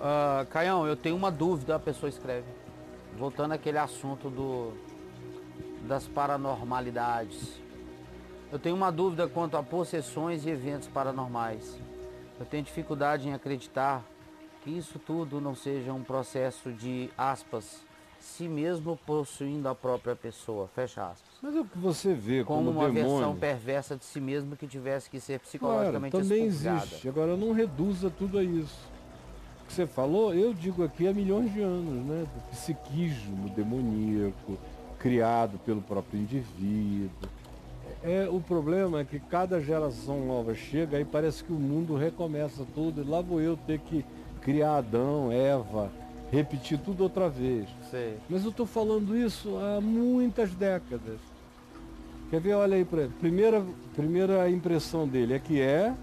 Uh, Caião, eu tenho uma dúvida, a pessoa escreve. Voltando àquele assunto do, das paranormalidades. Eu tenho uma dúvida quanto a possessões e eventos paranormais. Eu tenho dificuldade em acreditar que isso tudo não seja um processo de aspas, si mesmo possuindo a própria pessoa, fecha aspas. Mas é o que você vê como, como uma demônio. versão perversa de si mesmo que tivesse que ser psicologicamente claro, também expurgada. existe. Agora não reduza tudo a isso. Que você falou, eu digo aqui há milhões de anos, né? Do psiquismo demoníaco, criado pelo próprio indivíduo. É, o problema é que cada geração nova chega e parece que o mundo recomeça tudo. E lá vou eu ter que criar Adão, Eva, repetir tudo outra vez. Sei. Mas eu estou falando isso há muitas décadas. Quer ver? Olha aí, pra... primeira, primeira impressão dele é que é.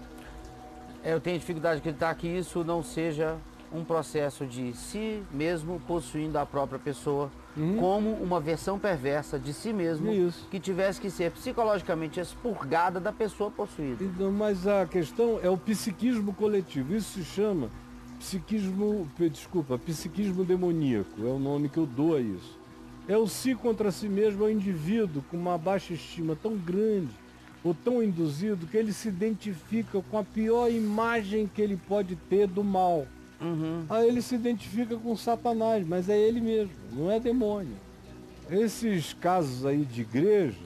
É, eu tenho dificuldade de acreditar que isso não seja um processo de si mesmo possuindo a própria pessoa uhum. como uma versão perversa de si mesmo Isso. que tivesse que ser psicologicamente expurgada da pessoa possuída. Então, mas a questão é o psiquismo coletivo. Isso se chama psiquismo, desculpa, psiquismo demoníaco. É o nome que eu dou a isso. É o si contra si mesmo, é o indivíduo com uma baixa estima tão grande ou tão induzido que ele se identifica com a pior imagem que ele pode ter do mal. Uhum. Aí ele se identifica com Satanás, mas é ele mesmo, não é demônio. Esses casos aí de igreja,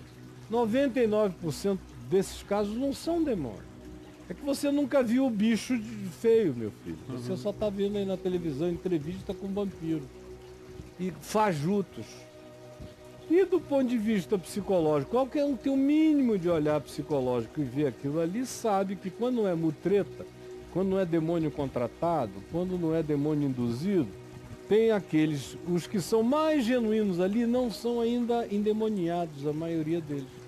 99% desses casos não são demônios. É que você nunca viu o bicho feio, meu filho. Você uhum. só está vendo aí na televisão entrevista com vampiro. E fajutos. E do ponto de vista psicológico, qualquer um tem o um mínimo de olhar psicológico e ver aquilo ali sabe que quando é mutreta, quando não é demônio contratado, quando não é demônio induzido, tem aqueles, os que são mais genuínos ali não são ainda endemoniados, a maioria deles.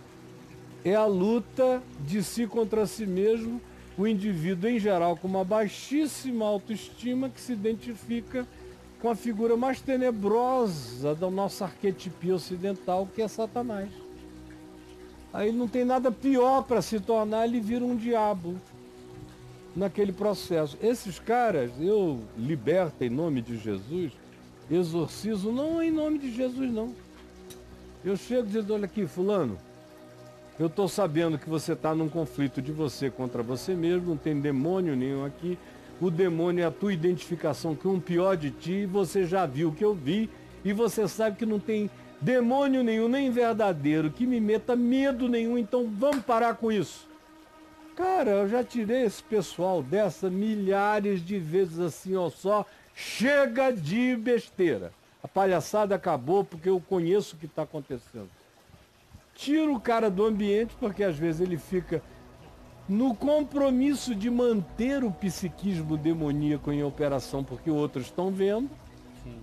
É a luta de si contra si mesmo, o indivíduo em geral com uma baixíssima autoestima que se identifica com a figura mais tenebrosa da nossa arquetipia ocidental, que é Satanás. Aí não tem nada pior para se tornar, ele vira um diabo naquele processo. Esses caras, eu liberto em nome de Jesus, exorcizo não em nome de Jesus, não. Eu chego dizendo, olha aqui, fulano, eu estou sabendo que você está num conflito de você contra você mesmo, não tem demônio nenhum aqui. O demônio é a tua identificação com um pior de ti, e você já viu o que eu vi, e você sabe que não tem demônio nenhum, nem verdadeiro, que me meta medo nenhum, então vamos parar com isso. Cara, eu já tirei esse pessoal dessa milhares de vezes assim, ó, só. Chega de besteira. A palhaçada acabou porque eu conheço o que está acontecendo. Tira o cara do ambiente, porque às vezes ele fica no compromisso de manter o psiquismo demoníaco em operação, porque outros estão vendo. Sim.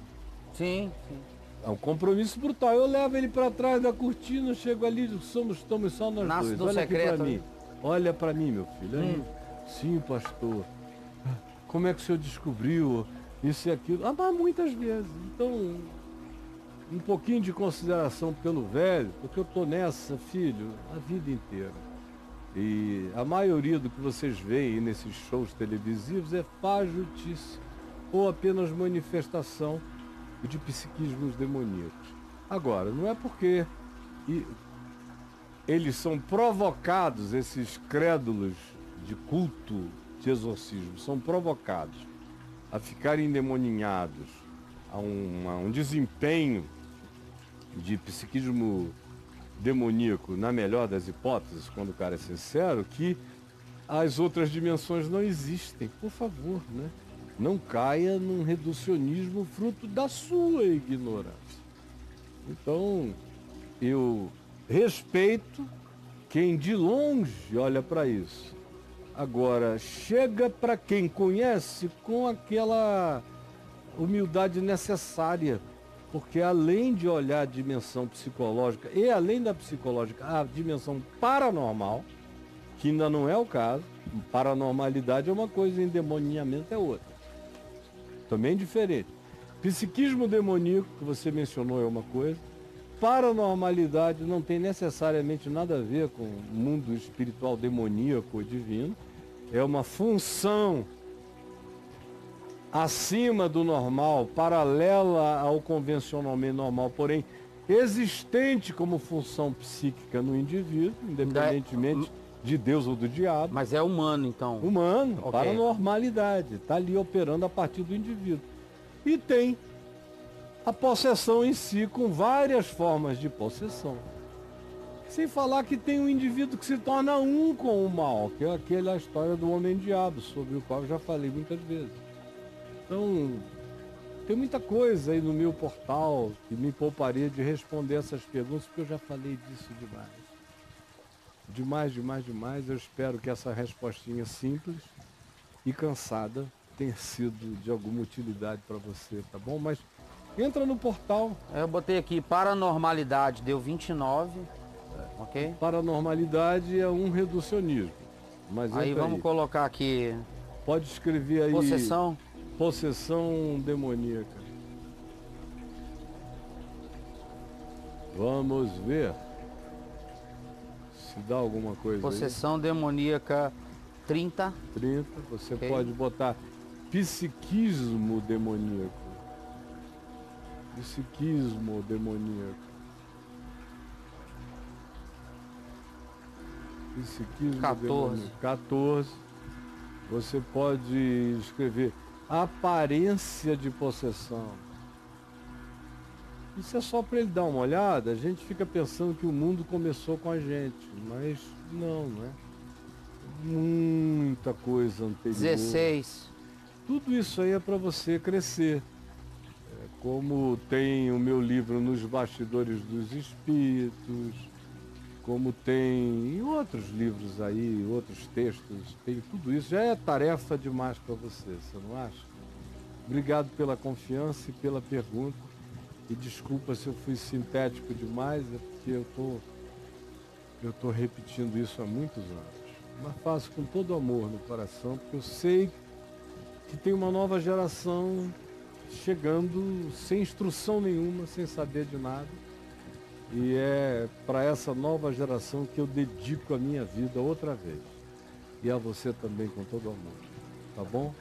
Sim, sim. É um compromisso brutal. Eu levo ele para trás da cortina, chego ali, somos, estamos só nós Nasce dois. Do Olha secreto, aqui para mim. Olha para mim, meu filho. Hum. Sim, pastor. Como é que o senhor descobriu isso e aquilo? Ah, mas muitas vezes. Então, um pouquinho de consideração pelo velho, porque eu tô nessa, filho, a vida inteira. E a maioria do que vocês veem nesses shows televisivos é fajutice ou apenas manifestação de psiquismos demoníacos. Agora, não é porque eles são provocados, esses crédulos de culto de exorcismo, são provocados a ficarem endemoninhados, a um, a um desempenho de psiquismo demoníaco, na melhor das hipóteses, quando o cara é sincero, que as outras dimensões não existem. Por favor, né? Não caia num reducionismo fruto da sua ignorância. Então, eu respeito quem de longe olha para isso. Agora, chega para quem conhece com aquela humildade necessária, porque além de olhar a dimensão psicológica e além da psicológica, a dimensão paranormal, que ainda não é o caso, paranormalidade é uma coisa, endemoniamento é outra. Também diferente. Psiquismo demoníaco, que você mencionou, é uma coisa, paranormalidade não tem necessariamente nada a ver com o mundo espiritual demoníaco ou divino. É uma função acima do normal, paralela ao convencionalmente normal, porém existente como função psíquica no indivíduo, independentemente de Deus ou do diabo. Mas é humano, então. Humano, okay. paranormalidade. Está ali operando a partir do indivíduo. E tem a possessão em si, com várias formas de possessão. Sem falar que tem um indivíduo que se torna um com o mal, que é aquela história do homem-diabo, sobre o qual eu já falei muitas vezes. Então, tem muita coisa aí no meu portal que me pouparia de responder essas perguntas, porque eu já falei disso demais. Demais, demais, demais. Eu espero que essa respostinha simples e cansada tenha sido de alguma utilidade para você, tá bom? Mas entra no portal. Eu botei aqui paranormalidade, deu 29 Ok? Paranormalidade é um reducionismo. Mas aí vamos aí. colocar aqui. Pode escrever aí. Possessão. Possessão demoníaca. Vamos ver se dá alguma coisa. Possessão aí. demoníaca 30. 30. Você okay. pode botar psiquismo demoníaco. Psiquismo demoníaco. Psiquismo 14. 14. Você pode escrever aparência de possessão. Isso é só para ele dar uma olhada. A gente fica pensando que o mundo começou com a gente, mas não, não é? Muita coisa anterior. 16. Tudo isso aí é para você crescer. Como tem o meu livro Nos Bastidores dos Espíritos, como tem outros livros aí, outros textos, tem tudo isso. Já é tarefa demais para você, você não acha? Obrigado pela confiança e pela pergunta. E desculpa se eu fui sintético demais, é porque eu tô, eu tô repetindo isso há muitos anos. Mas faço com todo amor no coração, porque eu sei que tem uma nova geração chegando sem instrução nenhuma, sem saber de nada e é para essa nova geração que eu dedico a minha vida outra vez. E a você também com todo amor. Tá bom?